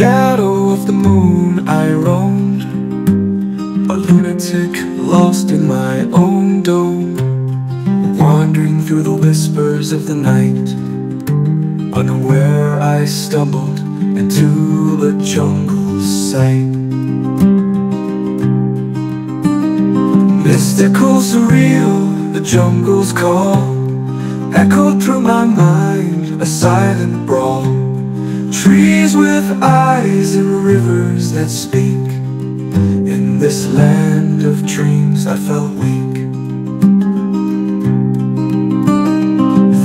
shadow of the moon I roamed A lunatic lost in my own dome Wandering through the whispers of the night. Unaware I stumbled into the jungle's sight Mystical, surreal, the jungle's call Echoed through my mind, a silent brawl Trees with eyes and rivers that speak. In this land of dreams I felt weak.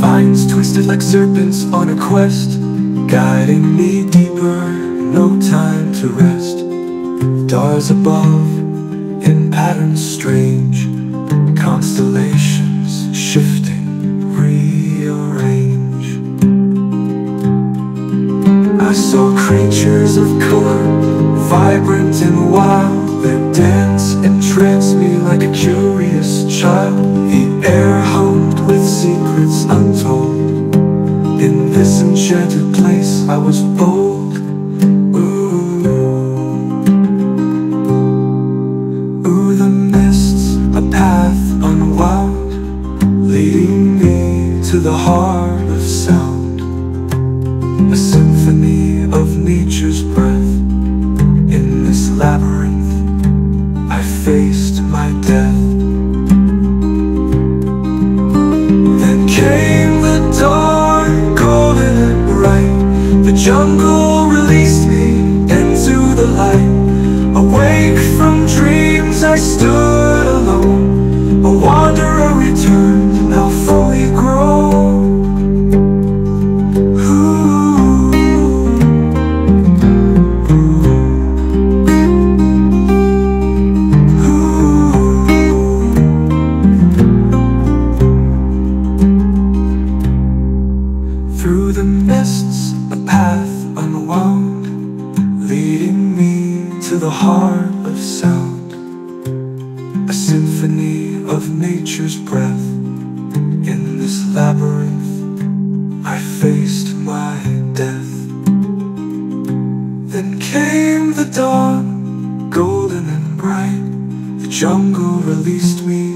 Vines twisted like serpents on a quest Guiding me deeper, no time to rest. Stars above, in patterns strange. Constellations shifting, Saw creatures of color, vibrant and wild Their dance and trance me like a curious child. The air hummed with secrets untold. In this enchanted place I was bold. Ooh, Ooh, the mists, a path unwound Leading me to the heart of sound. A symphony of nature's breath. In this labyrinth I faced my death. Then came the dawn, golden and bright The jungle released me into the light. Awake from dreams I stood the mists, a path unwound Leading me to the heart of sound. A symphony of nature's breath. In this labyrinth I faced my death. Then came the dawn, golden and bright. The jungle released me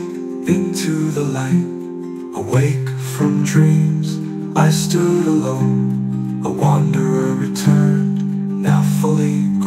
into the light. Awake from dreams, I stood alone A wanderer returned, now fully